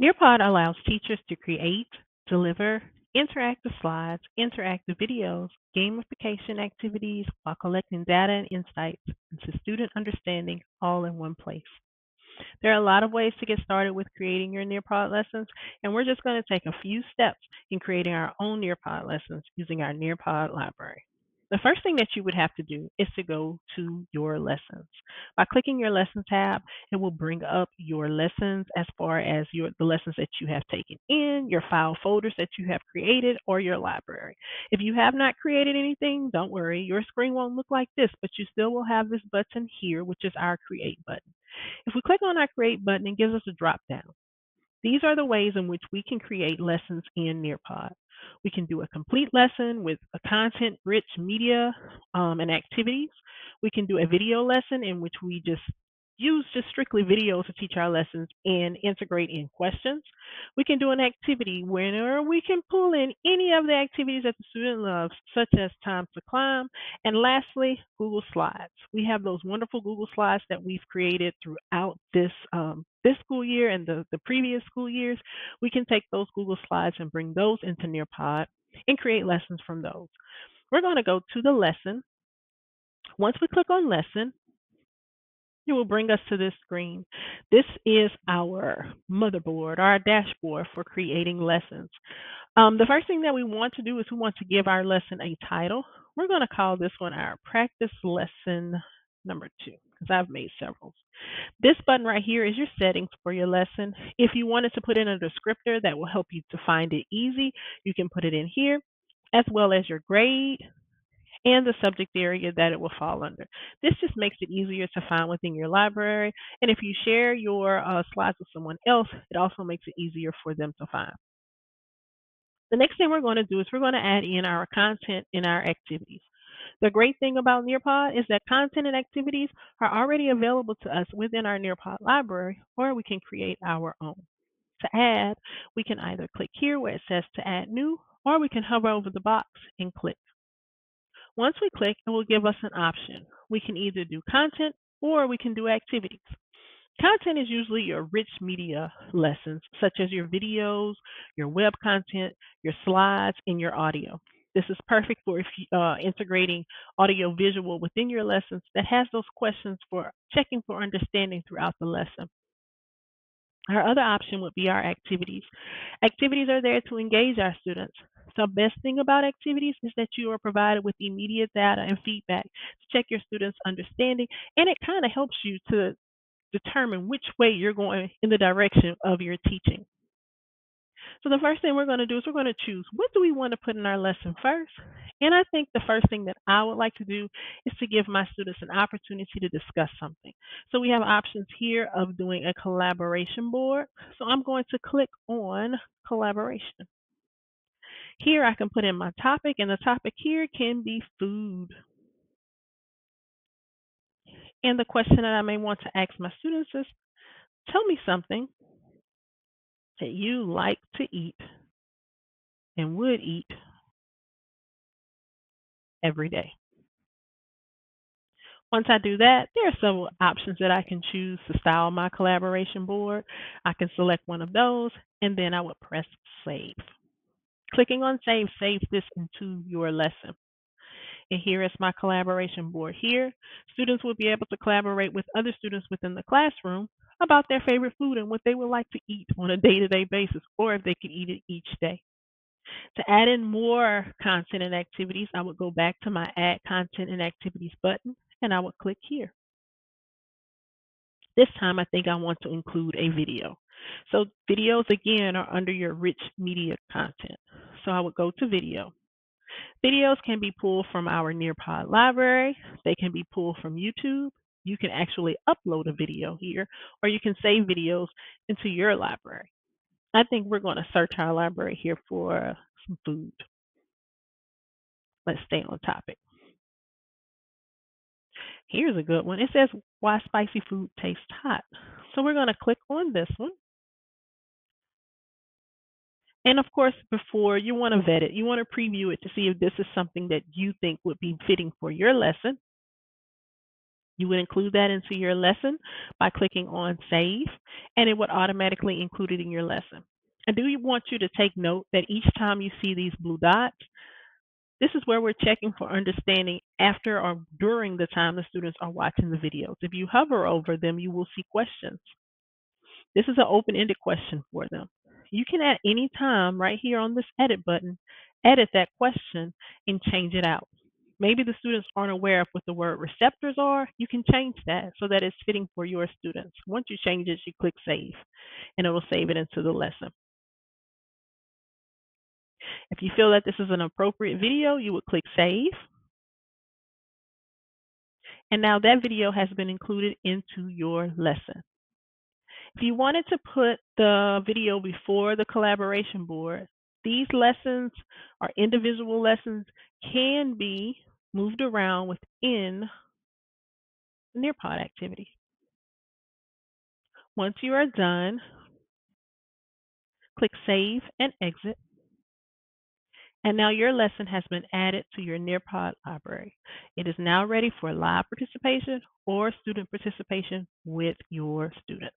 Nearpod allows teachers to create, deliver interactive slides, interactive videos, gamification activities while collecting data and insights into student understanding all in one place. There are a lot of ways to get started with creating your Nearpod lessons, and we're just going to take a few steps in creating our own Nearpod lessons using our Nearpod library. The first thing that you would have to do is to go to your lessons. By clicking your lesson tab, it will bring up your lessons as far as your the lessons that you have taken in, your file folders that you have created, or your library. If you have not created anything, don't worry, your screen won't look like this, but you still will have this button here, which is our create button. If we click on our create button, it gives us a drop down. These are the ways in which we can create lessons in Nearpod. We can do a complete lesson with a content-rich media um, and activities. We can do a video lesson in which we just use just strictly videos to teach our lessons and integrate in questions. We can do an activity where we can pull in any of the activities that the student loves, such as Time to Climb. And lastly, Google Slides. We have those wonderful Google Slides that we've created throughout this um, this school year and the, the previous school years. We can take those Google Slides and bring those into Nearpod and create lessons from those. We're going to go to the lesson. Once we click on lesson, it will bring us to this screen. This is our motherboard, our dashboard for creating lessons. Um, the first thing that we want to do is we want to give our lesson a title. We're going to call this one our practice lesson number two because I've made several. This button right here is your settings for your lesson. If you wanted to put in a descriptor that will help you to find it easy, you can put it in here, as well as your grade, and the subject area that it will fall under. This just makes it easier to find within your library. And if you share your uh, slides with someone else, it also makes it easier for them to find. The next thing we're going to do is we're going to add in our content in our activities. The great thing about Nearpod is that content and activities are already available to us within our Nearpod library, or we can create our own. To add, we can either click here where it says to add new, or we can hover over the box and click. Once we click, it will give us an option. We can either do content or we can do activities. Content is usually your rich media lessons, such as your videos, your web content, your slides, and your audio. This is perfect for uh, integrating audio visual within your lessons that has those questions for checking for understanding throughout the lesson. Our other option would be our activities. Activities are there to engage our students. The best thing about activities is that you are provided with immediate data and feedback to check your students' understanding, and it kind of helps you to determine which way you're going in the direction of your teaching. So the first thing we're going to do is we're going to choose what do we want to put in our lesson first. And I think the first thing that I would like to do is to give my students an opportunity to discuss something. So we have options here of doing a collaboration board. So I'm going to click on collaboration. Here I can put in my topic, and the topic here can be food. And the question that I may want to ask my students is, tell me something that you like to eat and would eat every day. Once I do that, there are several options that I can choose to style my collaboration board. I can select one of those and then I would press save. Clicking on Save saves this into your lesson. And here is my collaboration board here. Students will be able to collaborate with other students within the classroom about their favorite food and what they would like to eat on a day-to-day -day basis, or if they can eat it each day. To add in more content and activities, I would go back to my Add Content and Activities button, and I would click here. This time, I think I want to include a video. So videos, again, are under your rich media content. So I would go to video. Videos can be pulled from our Nearpod library. They can be pulled from YouTube. You can actually upload a video here, or you can save videos into your library. I think we're going to search our library here for some food. Let's stay on topic. Here's a good one. It says, Why Spicy Food Tastes Hot. So we're going to click on this one. And of course, before you want to vet it, you want to preview it to see if this is something that you think would be fitting for your lesson. You would include that into your lesson by clicking on Save, and it would automatically include it in your lesson. I do want you to take note that each time you see these blue dots, this is where we're checking for understanding after or during the time the students are watching the videos. If you hover over them, you will see questions. This is an open-ended question for them. You can at any time right here on this edit button, edit that question and change it out. Maybe the students aren't aware of what the word receptors are. You can change that so that it's fitting for your students. Once you change it, you click save and it will save it into the lesson. If you feel that this is an appropriate video, you would click save. And now that video has been included into your lesson. If you wanted to put the video before the collaboration board, these lessons or individual lessons can be moved around within the Nearpod activity. Once you are done, click Save and Exit. And now your lesson has been added to your Nearpod library. It is now ready for live participation or student participation with your students.